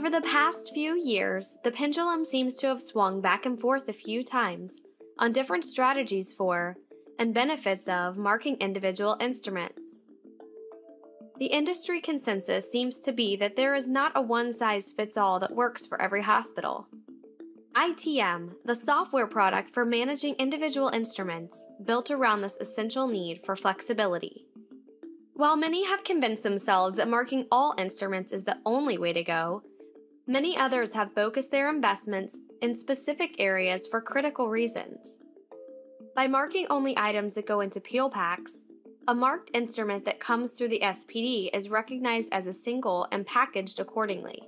Over the past few years, the pendulum seems to have swung back and forth a few times on different strategies for and benefits of marking individual instruments. The industry consensus seems to be that there is not a one size fits all that works for every hospital. ITM, the software product for managing individual instruments, built around this essential need for flexibility. While many have convinced themselves that marking all instruments is the only way to go, many others have focused their investments in specific areas for critical reasons. By marking only items that go into peel packs, a marked instrument that comes through the SPD is recognized as a single and packaged accordingly.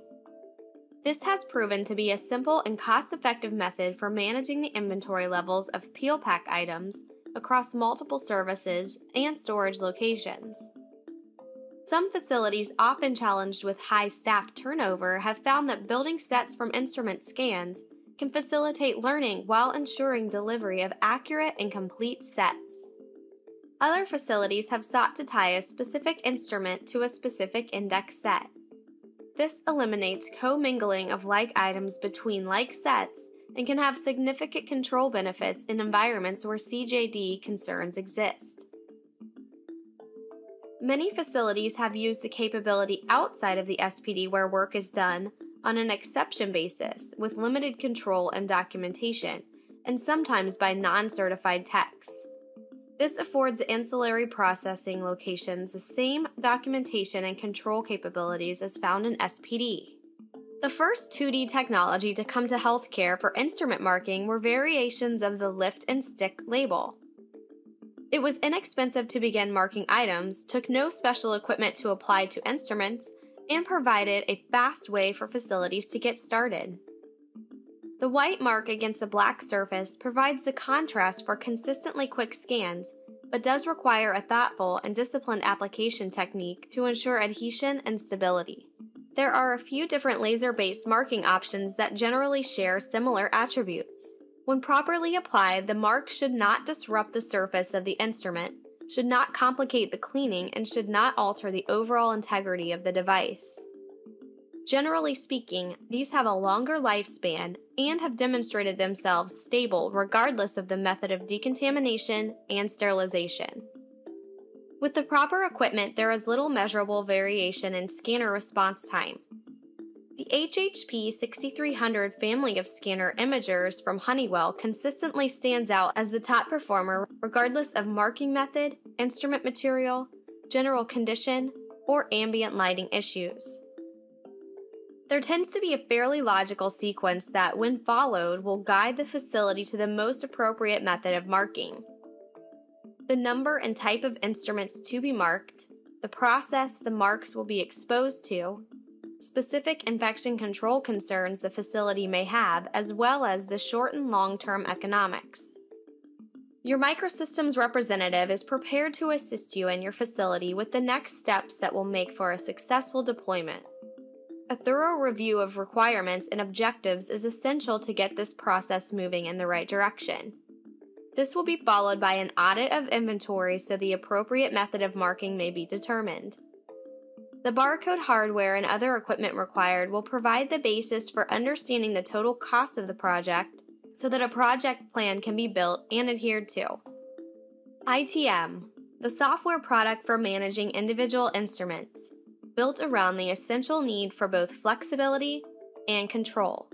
This has proven to be a simple and cost effective method for managing the inventory levels of peel pack items across multiple services and storage locations. Some facilities, often challenged with high staff turnover, have found that building sets from instrument scans can facilitate learning while ensuring delivery of accurate and complete sets. Other facilities have sought to tie a specific instrument to a specific index set. This eliminates commingling of like items between like sets and can have significant control benefits in environments where CJD concerns exist. Many facilities have used the capability outside of the SPD where work is done on an exception basis with limited control and documentation, and sometimes by non certified techs. This affords ancillary processing locations the same documentation and control capabilities as found in SPD. The first 2D technology to come to healthcare for instrument marking were variations of the lift and stick label. It was inexpensive to begin marking items, took no special equipment to apply to instruments, and provided a fast way for facilities to get started. The white mark against the black surface provides the contrast for consistently quick scans, but does require a thoughtful and disciplined application technique to ensure adhesion and stability. There are a few different laser based marking options that generally share similar attributes. When properly applied, the mark should not disrupt the surface of the instrument, should not complicate the cleaning, and should not alter the overall integrity of the device. Generally speaking, these have a longer lifespan and have demonstrated themselves stable regardless of the method of decontamination and sterilization. With the proper equipment, there is little measurable variation in scanner response time, the HHP 6300 family of scanner imagers from Honeywell consistently stands out as the top performer regardless of marking method, instrument material, general condition, or ambient lighting issues. There tends to be a fairly logical sequence that, when followed, will guide the facility to the most appropriate method of marking. The number and type of instruments to be marked, the process the marks will be exposed to, specific infection control concerns the facility may have, as well as the short and long term economics. Your microsystems representative is prepared to assist you and your facility with the next steps that will make for a successful deployment. A thorough review of requirements and objectives is essential to get this process moving in the right direction. This will be followed by an audit of inventory so the appropriate method of marking may be determined. The barcode hardware and other equipment required will provide the basis for understanding the total cost of the project so that a project plan can be built and adhered to. ITM, the software product for managing individual instruments, built around the essential need for both flexibility and control.